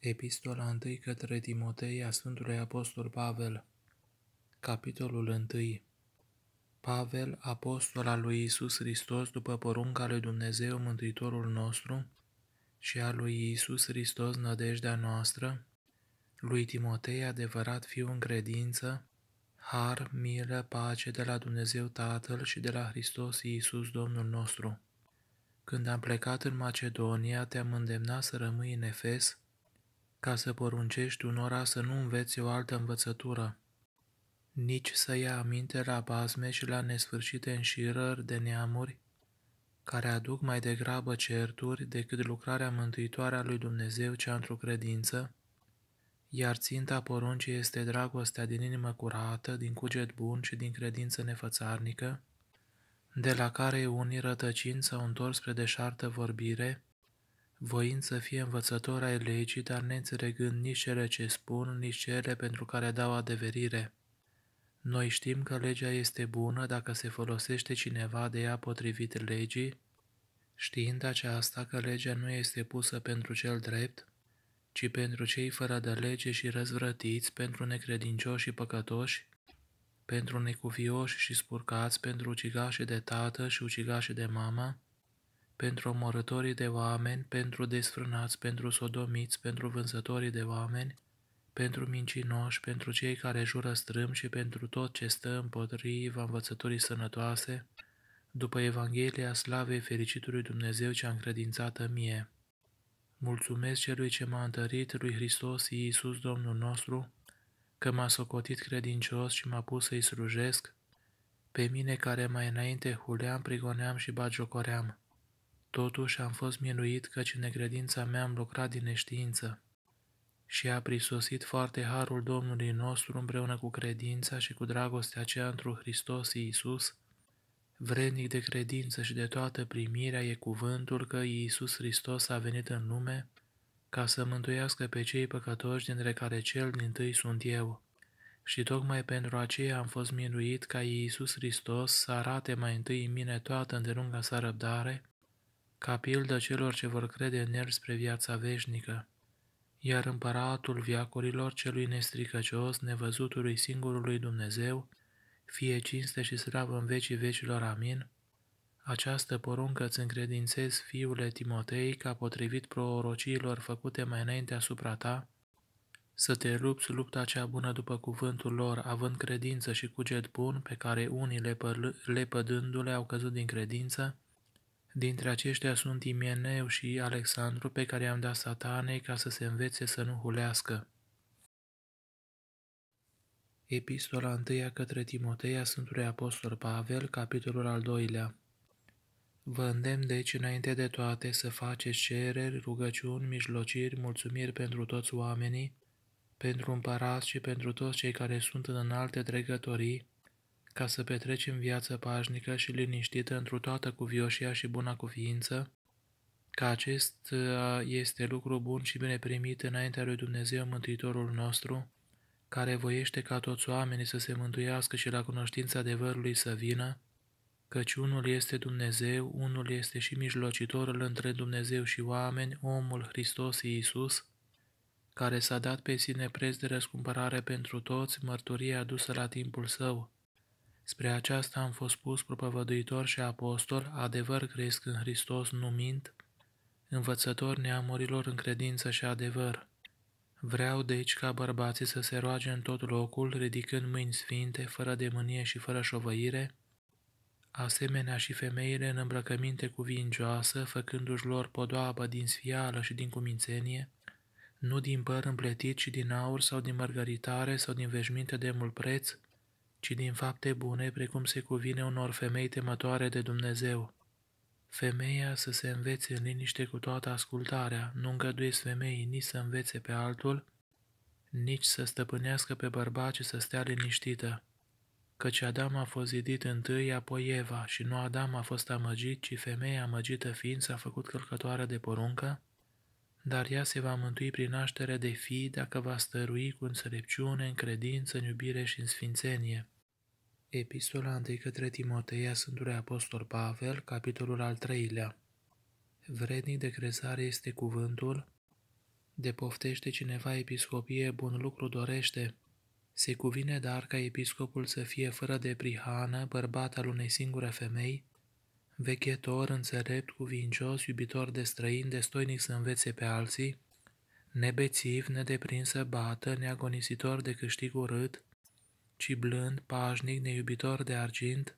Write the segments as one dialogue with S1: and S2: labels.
S1: Epistola 1 către Timotei a Sfântului Apostol Pavel Capitolul 1 Pavel, apostol al lui Isus Hristos după porunca lui Dumnezeu Mântuitorul nostru și al lui Isus Hristos nădejdea noastră, lui Timotei adevărat fiu în credință, har, milă, pace de la Dumnezeu Tatăl și de la Hristos Iisus Domnul nostru. Când am plecat în Macedonia, te-am îndemnat să rămâi în Efes, ca să poruncești unora să nu înveți o altă învățătură, nici să ia aminte la bazme și la nesfârșite înșirări de neamuri, care aduc mai degrabă certuri decât lucrarea mântuitoare a lui Dumnezeu cea într-o credință, iar ținta poruncii este dragostea din inimă curată, din cuget bun și din credință nefățarnică, de la care unii rătăcind s-au întors spre deșartă vorbire, voind să fie învățător ai legii, dar neînțelegând nici cele ce spun, nici cele pentru care dau adeverire. Noi știm că legea este bună dacă se folosește cineva de ea potrivit legii, știind aceasta că legea nu este pusă pentru cel drept, ci pentru cei fără de lege și răzvrătiți, pentru necredincioși și păcătoși, pentru necuvioși și spurcați, pentru ucigașii de tată și ucigașii de mamă, pentru omorătorii de oameni, pentru desfrânați, pentru sodomiți, pentru vânzătorii de oameni, pentru mincinoși, pentru cei care jură strâm și pentru tot ce stă împotriva învățătorii sănătoase, după Evanghelia slavei fericitului Dumnezeu ce a încredințată mie. Mulțumesc celui ce m-a întărit lui Hristos Iisus Domnul nostru, că m-a socotit credincios și m-a pus să-i slujesc, pe mine care mai înainte huleam, prigoneam și bagiocoream. Totuși am fost minuit căci în necredința mea am lucrat din neștiință. Și a prisosit foarte harul Domnului nostru împreună cu credința și cu dragostea aceea într Hristos Iisus, vrednic de credință și de toată primirea e cuvântul că Iisus Hristos a venit în lume ca să mântuiască pe cei păcătoși dintre care cel din tâi sunt eu. Și tocmai pentru aceea am fost minuit ca Iisus Hristos să arate mai întâi în mine toată îndelunga sa răbdare, ca pildă celor ce vor crede în El spre viața veșnică, iar împăratul viacurilor celui nestricăcios, nevăzutului singurului Dumnezeu, fie cinste și slavă în vecii vecilor, amin, această poruncă îți încredințez, fiule Timotei, ca potrivit prorociilor făcute mai înainte asupra ta, să te lupți lupta cea bună după cuvântul lor, având credință și cuget bun, pe care unii lepădându-le au căzut din credință, Dintre aceștia sunt Imeneu și Alexandru, pe care i-am dat satanei ca să se învețe să nu hulească. Epistola 1 către Timoteia Sfântului Apostol Pavel, capitolul al doilea. Vă îndemn deci înainte de toate să faceți cereri, rugăciuni, mijlociri, mulțumiri pentru toți oamenii, pentru împărați și pentru toți cei care sunt în înalte dregătorii, ca să petrecem viață pașnică și liniștită într toată cuvioșia și buna cuviință, că acest este lucru bun și bine primit înaintea lui Dumnezeu Mântuitorul nostru, care voiește ca toți oamenii să se mântuiască și la cunoștința adevărului să vină, căci unul este Dumnezeu, unul este și mijlocitorul între Dumnezeu și oameni, omul Hristos Iisus, care s-a dat pe sine preț de răscumpărare pentru toți, mărturia adusă la timpul său. Spre aceasta am fost pus propovăduitor și apostol, adevăr cresc în Hristos, nu mint, învățător neamurilor în credință și adevăr. Vreau deci ca bărbații să se roage în tot locul, ridicând mâini sfinte, fără de mânie și fără șovăire, asemenea și femeile în îmbrăcăminte cuvincioasă, făcându-și lor podoabă din sfială și din cumințenie, nu din păr împletit, ci din aur sau din mărgăritare sau din veșminte de mult preț, ci din fapte bune, precum se cuvine unor femei temătoare de Dumnezeu. Femeia să se învețe în liniște cu toată ascultarea, nu îngăduiesc femeii nici să învețe pe altul, nici să stăpânească pe bărbat, ci să stea liniștită. Căci Adam a fost zidit întâi, apoi Eva, și nu Adam a fost amăgit, ci femeia amăgită fiind s-a făcut călcătoare de poruncă, dar ea se va mântui prin naștere de fii dacă va stărui cu înțelepciune, în credință, în iubire și în sfințenie. Epistola 1 către Timoteia Sfântului Apostol Pavel, capitolul al treilea. Vrednic de crezare este cuvântul, De poftește cineva episcopie, bun lucru dorește. Se cuvine dar ca episcopul să fie fără de prihană, bărbat al unei singure femei, vechetor, înțelept, cuvincios, iubitor de străini, destoinic să învețe pe alții, nebețiv, nedeprins să bată, neagonisitor de câștig urât, ci blând, pașnic, neiubitor de argint,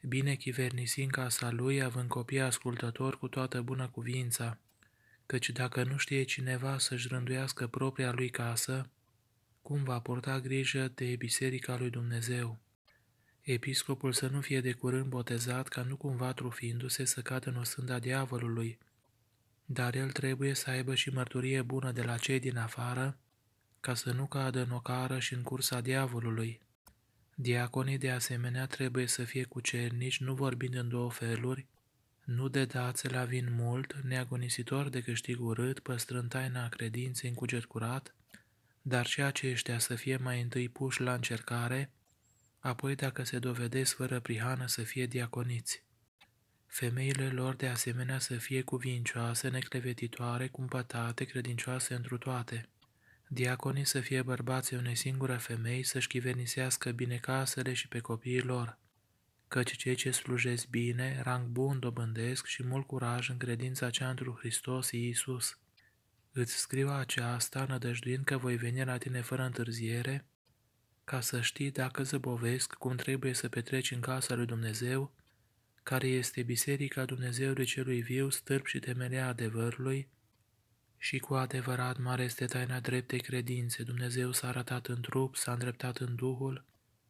S1: bine chivernisim casa lui, având copii ascultători cu toată bună cuvința, căci dacă nu știe cineva să-și rânduiască propria lui casă, cum va purta grijă de Biserica lui Dumnezeu? Episcopul să nu fie de curând botezat ca nu cumva trufindu-se să cadă în osânda diavolului, dar el trebuie să aibă și mărturie bună de la cei din afară, ca să nu cadă în ocară și în cursa diavolului. Diaconii de asemenea trebuie să fie cucernici, nu vorbind în două feluri, nu de dațe la vin mult, neagonisitor de câștig urât, păstrând taina credinței în cuget curat, dar și aceștia să fie mai întâi puși la încercare, apoi dacă se dovedesc fără prihană să fie diaconiți. Femeile lor de asemenea să fie cuvincioase, neclevetitoare, cumpătate, credincioase întru toate. Diaconii să fie bărbații unei singure femei, să-și chivenisească bine casele și pe copiii lor, căci cei ce slujesc bine, rang bun dobândesc și mult curaj în credința cea întru Hristos Iisus. Îți scriu aceasta, nădăjduind că voi veni la tine fără întârziere, ca să știi dacă zăbovesc cum trebuie să petreci în casa lui Dumnezeu, care este Biserica Dumnezeului Celui Viu, stârp și temelea adevărului, și cu adevărat mare este taina dreptei credințe. Dumnezeu s-a arătat în trup, s-a îndreptat în Duhul,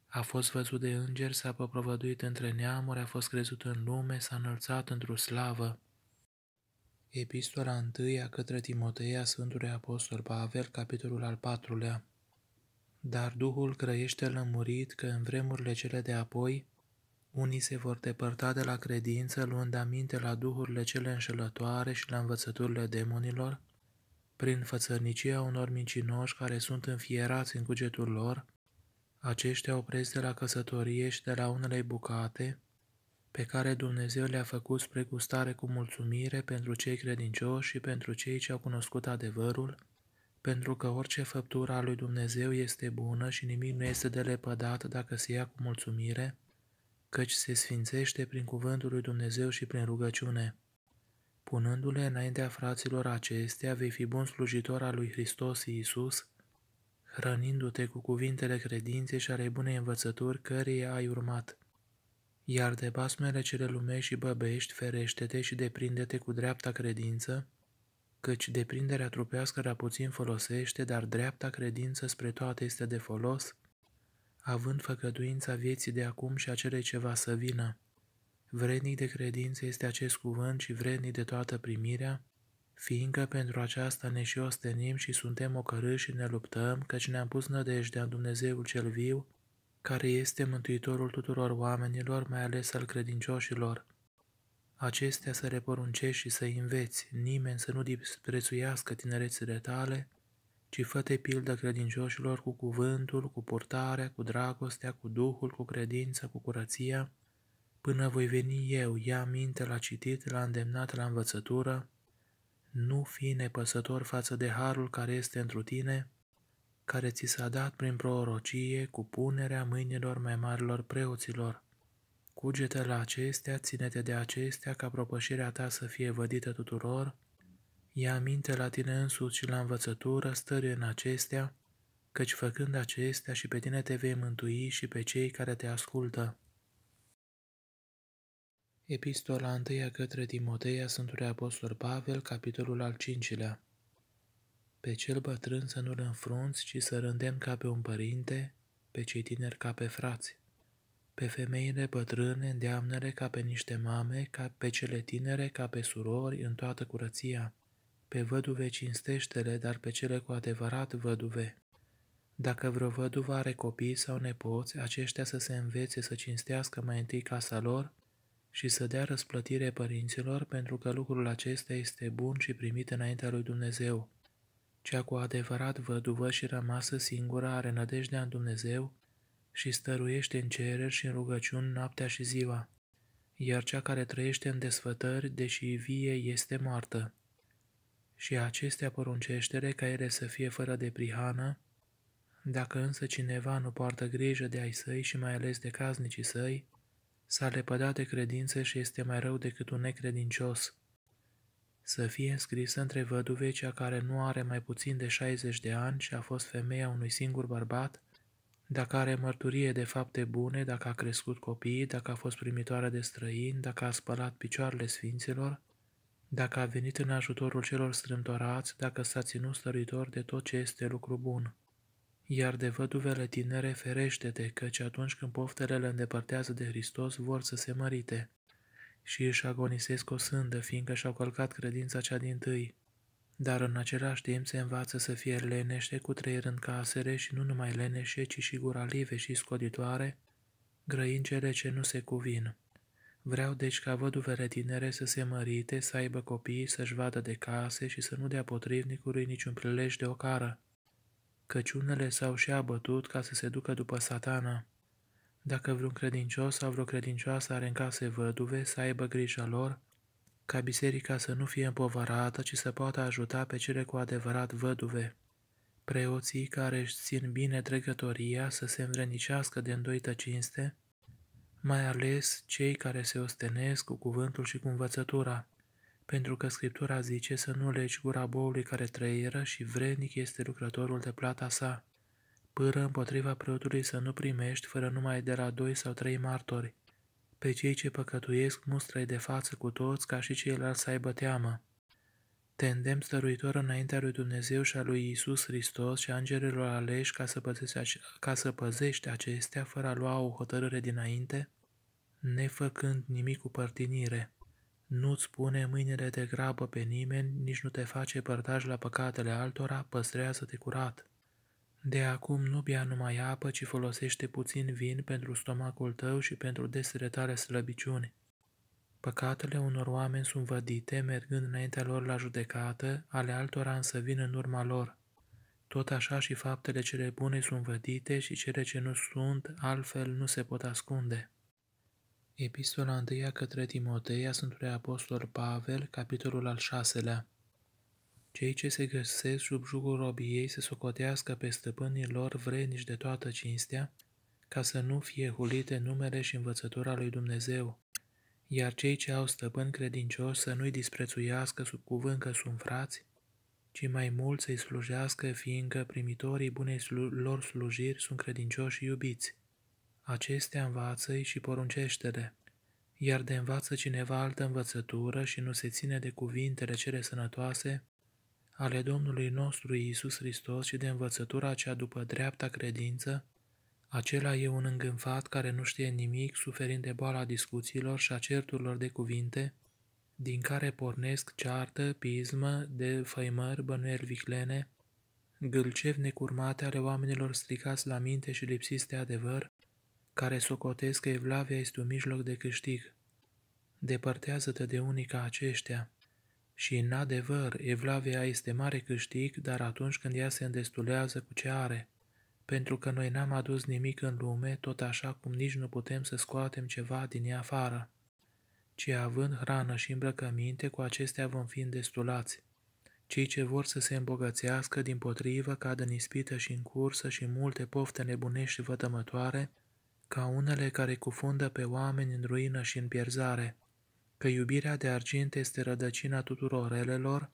S1: a fost văzut de îngeri, s-a păprovăduit între neamuri, a fost crezut în lume, s-a înălțat într-o slavă. Epistola 1 către Timoteia Sfântului Apostol Pavel, capitolul al patrulea. Dar Duhul grăiește lămurit că în vremurile cele de apoi, unii se vor depărta de la credință, luând aminte la duhurile cele înșelătoare și la învățăturile demonilor, prin fățărnicia unor mincinoși care sunt înfierați în cugetul lor, aceștia opresc de la căsătorie și de la unele bucate, pe care Dumnezeu le-a făcut spre gustare cu mulțumire pentru cei credincioși și pentru cei ce au cunoscut adevărul, pentru că orice făptură a lui Dumnezeu este bună și nimic nu este de lepădat dacă se ia cu mulțumire, căci se sfințește prin cuvântul lui Dumnezeu și prin rugăciune. Punându-le înaintea fraților acestea, vei fi bun slujitor al lui Hristos Iisus, hrănindu-te cu cuvintele credinței și ale bunei învățături căreia ai urmat. Iar de basmele cele lumești și băbești, ferește-te și deprinde-te cu dreapta credință, căci deprinderea trupească la puțin folosește, dar dreapta credință spre toate este de folos, având făcăduința vieții de acum și a cele ce va să vină. Vrednic de credință este acest cuvânt și vrednic de toată primirea, fiindcă pentru aceasta ne și ostenim și suntem ocărâși și ne luptăm, căci ne-am pus nădejdea în Dumnezeul cel viu, care este Mântuitorul tuturor oamenilor, mai ales al credincioșilor. Acestea să reporuncești și să înveți, nimeni să nu disprețuiască tinerețile tale, ci fă pildă credincioșilor cu cuvântul, cu purtarea, cu dragostea, cu Duhul, cu credința, cu curăția, până voi veni eu, ia minte la citit, la îndemnat la învățătură, nu fi nepăsător față de harul care este întru tine, care ți s-a dat prin prorocie cu punerea mâinilor mai marilor preoților. Cugete la acestea, ține-te de acestea ca propășirea ta să fie vădită tuturor, ia minte la tine însuți și la învățătură, stări în acestea, căci făcând acestea și pe tine te vei mântui și pe cei care te ascultă. Epistola 1 către Timoteia Sfântului Apostol Pavel, capitolul al cincilea. Pe cel bătrân să nu-l înfrunți, ci să rândem ca pe un părinte, pe cei tineri ca pe frați. Pe femeile bătrâne îndeamnă ca pe niște mame, ca pe cele tinere ca pe surori în toată curăția. Pe văduve cinstește-le, dar pe cele cu adevărat văduve. Dacă vreo văduvă are copii sau nepoți, aceștia să se învețe să cinstească mai întâi casa lor și să dea răsplătire părinților, pentru că lucrul acesta este bun și primit înaintea lui Dumnezeu. Cea cu adevărat văduvă și rămasă singură are nădejdea în Dumnezeu și stăruiește în cereri și în rugăciuni noaptea și ziua, iar cea care trăiește în desfătări, deși vie, este moartă. și acestea poruncește ca ele să fie fără de prihană, dacă însă cineva nu poartă grijă de ai săi și mai ales de caznicii săi, s-a lepădat de credință și este mai rău decât un necredincios. Să fie înscrisă între văduve cea care nu are mai puțin de 60 de ani și a fost femeia unui singur bărbat, dacă are mărturie de fapte bune, dacă a crescut copiii, dacă a fost primitoare de străini, dacă a spălat picioarele sfinților, dacă a venit în ajutorul celor strâmtorați, dacă s-a ținut stăritor de tot ce este lucru bun. Iar de văduvele tinere ferește-te, căci atunci când poftele le îndepărtează de Hristos vor să se mărite și își agonisesc o sândă, fiindcă și-au călcat credința cea din tâi. Dar în același timp se învață să fie lenește cu treier în casere și nu numai leneșe, ci și guralive și scoditoare, grăind cele ce nu se cuvin. Vreau deci ca văduvele tinere să se mărite, să aibă copii, să-și vadă de case și să nu dea potrivnicului niciun prilej de ocară. Căci unele s-au și abătut ca să se ducă după satana. Dacă vreun credincios sau vreo credincioasă are în case văduve, să aibă grijă lor, ca biserica să nu fie împovărată, ci să poată ajuta pe cele cu adevărat văduve. Preoții care își țin bine trecătoria să se învrenicească de îndoită cinste, mai ales cei care se ostenesc cu cuvântul și cu învățătura, pentru că Scriptura zice să nu legi gura boului care trăieră și vrednic este lucrătorul de plata sa. Pără împotriva preotului să nu primești fără numai de la doi sau trei martori. Pe cei ce păcătuiesc mustră de față cu toți ca și ceilalți să aibă teamă. Te îndemn stăruitor înaintea lui Dumnezeu și a lui Isus Hristos și angelilor aleși ca să, păzești, ca să păzești acestea fără a lua o hotărâre dinainte, nefăcând nimic cu părtinire. Nu-ți pune mâinile de grabă pe nimeni, nici nu te face părtaș la păcatele altora, păstrează-te curat. De acum nu bea numai apă, ci folosește puțin vin pentru stomacul tău și pentru desele tale slăbiciuni. Păcatele unor oameni sunt vădite, mergând înaintea lor la judecată, ale altora însă vin în urma lor. Tot așa și faptele cele bune sunt vădite și cele ce nu sunt, altfel nu se pot ascunde. Epistola 1 către Timotei Sfântului Apostol Pavel, capitolul al șaselea Cei ce se găsesc sub jugul robiei să socotească pe stăpânii lor vrenici de toată cinstea, ca să nu fie hulite numele și învățătura lui Dumnezeu, iar cei ce au stăpân credincios să nu-i disprețuiască sub cuvânt că sunt frați, ci mai mult să-i slujească, fiindcă primitorii bunei slu- lor slujiri sunt credincioși și iubiți. Acestea învață-i și poruncește-le. Iar de învață cineva altă învățătură și nu se ține de cuvintele cele sănătoase ale Domnului nostru Iisus Hristos și de învățătura cea după dreapta credință, acela e un îngânfat care nu știe nimic, suferind de boala discuțiilor și a certurilor de cuvinte, din care pornesc ceartă, pismă, de făimări, bănuieli viclene, gâlcevi necurmate ale oamenilor stricați la minte și lipsiți de adevăr, care socotesc că evlavia este un mijloc de câștig. Depărtează-te de unii ca aceștia. Și în adevăr, evlavia este mare câștig, dar atunci când ea se îndestulează cu ce are. Pentru că noi n-am adus nimic în lume, tot așa cum nici nu putem să scoatem ceva din ea afară. Ci având hrană și îmbrăcăminte, cu acestea vom fi îndestulați. Cei ce vor să se îmbogățească, din potrivă, cad în ispită și în cursă și multe pofte nebunești și vătămătoare, ca unele care cufundă pe oameni în ruină și în pierzare, că iubirea de argint este rădăcina tuturor relelor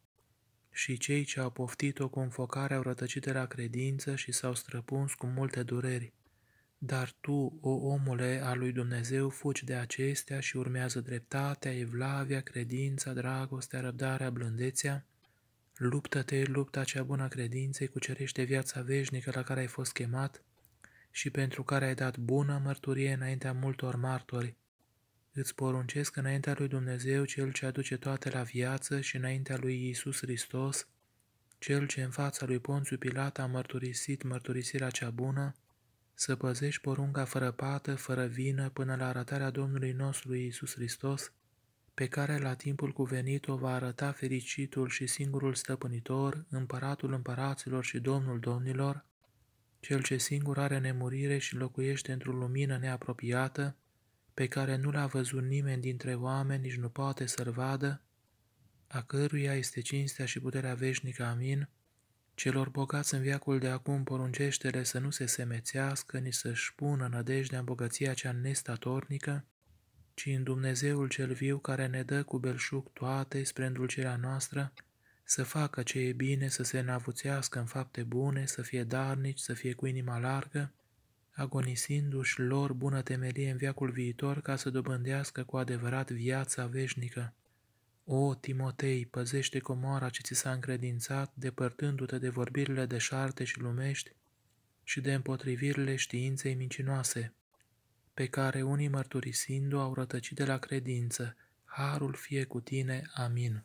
S1: și cei ce au poftit-o cu înfocare au rătăcit de la credință și s-au străpuns cu multe dureri. Dar tu, o omule al lui Dumnezeu, fugi de acestea și urmează dreptatea, evlavia, credința, dragostea, răbdarea, blândețea. Luptă-te, lupta cea bună credinței, cucerește viața veșnică la care ai fost chemat, și pentru care ai dat bună mărturie înaintea multor martori. Îți poruncesc înaintea lui Dumnezeu, Cel ce aduce toate la viață și înaintea lui Iisus Hristos, Cel ce în fața lui Ponțiu Pilat a mărturisit mărturisirea cea bună, să păzești porunca fără pată, fără vină, până la arătarea Domnului nostru Iisus Hristos, pe care la timpul cuvenit o va arăta fericitul și singurul stăpânitor, împăratul împăraților și domnul domnilor, cel ce singur are nemurire și locuiește într-o lumină neapropiată, pe care nu l-a văzut nimeni dintre oameni, nici nu poate să-l vadă, a căruia este cinstea și puterea veșnică. Amin. Celor bogați în viacul de acum poruncește să nu se semețească, nici să-și pună nădejdea în bogăția cea nestatornică, ci în Dumnezeul cel viu care ne dă cu belșug toate spre îndulcirea noastră, să facă ce e bine, să se înavuțească în fapte bune, să fie darnici, să fie cu inima largă, agonisindu-și lor bună temelie în viacul viitor ca să dobândească cu adevărat viața veșnică. O, Timotei, păzește comoara ce ți s-a încredințat, depărtându-te de vorbirile de șarte și lumești și de împotrivirile științei mincinoase, pe care unii mărturisindu au rătăcit de la credință. Harul fie cu tine. Amin.